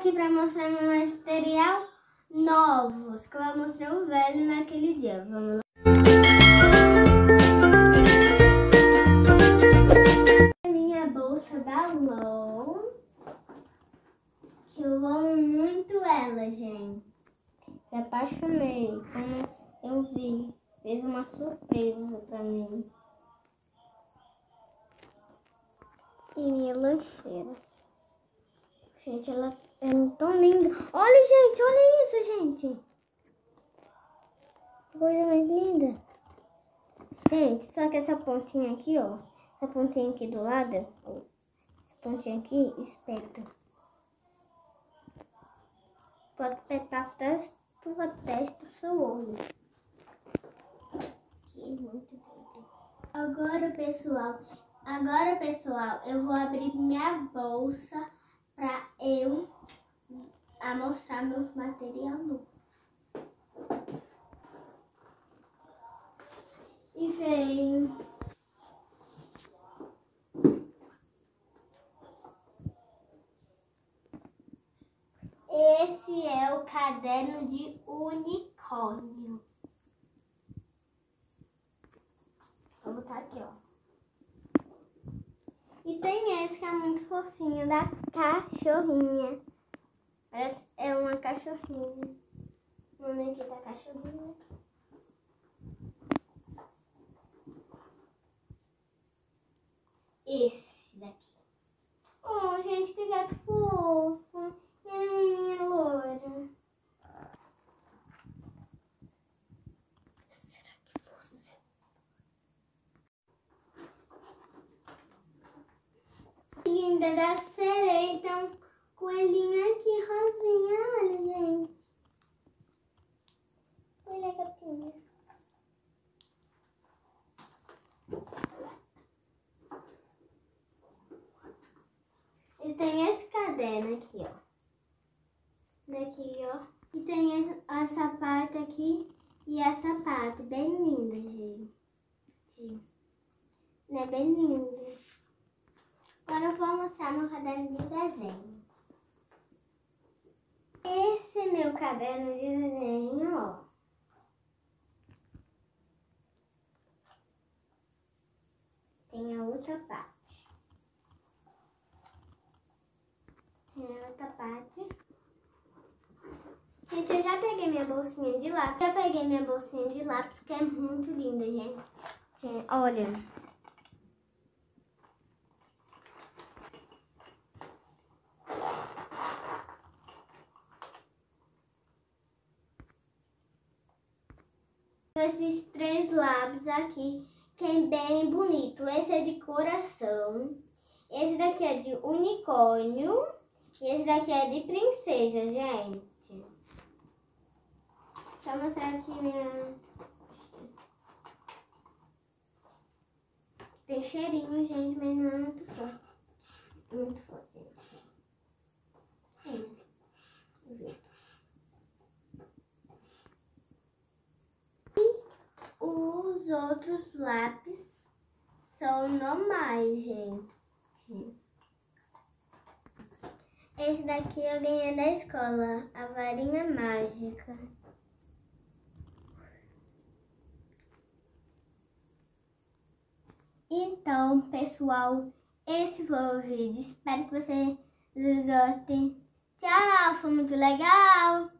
aqui para mostrar meu material novos, que eu mostrei o velho naquele dia. Vamos lá. Minha bolsa da LOL, que eu amo muito ela, gente. Me apaixonei quando eu vi. Fez uma surpresa para mim. E minha lancheira. Gente, ela é tão linda. Olha, gente, olha isso, gente. Coisa mais linda. Gente, só que essa pontinha aqui, ó. Essa pontinha aqui do lado, essa pontinha aqui, espeta. Pode espetar até tua testa, seu olho. Muito. Agora, pessoal, agora, pessoal, eu vou abrir minha bolsa para eu a mostrar meus materiais E vem Esse é o caderno de unicórnio. Vou botar aqui, ó. Tem esse que é muito fofinho, da cachorrinha. Essa é uma cachorrinha. O nome aqui da cachorrinha. Esse daqui. Oh, gente, que gato fofo. Minha linda da sereia. Então, coelhinho aqui, rosinha. Olha, gente. Olha a capinha. E tem esse caderno aqui, ó. Daqui, ó. E tem essa parte aqui e essa parte. Bem linda, gente. É bem linda. Agora eu vou mostrar meu caderno de desenho. Esse meu caderno de desenho, ó. Tem a outra parte. Tem a outra parte. Gente, eu já peguei minha bolsinha de lápis. Já peguei minha bolsinha de lápis, que é muito linda, gente. Olha. Esses três lábios aqui, que é bem bonito. Esse é de coração, esse daqui é de unicórnio e esse daqui é de princesa, gente. Deixa eu mostrar aqui minha... Tem cheirinho, gente, mas não é muito forte. Muito forte, gente. É. Os outros lápis são normais, gente. Esse daqui eu ganhei da escola, a varinha mágica. Então, pessoal, esse foi o vídeo. Espero que vocês gostem. Tchau, foi muito legal.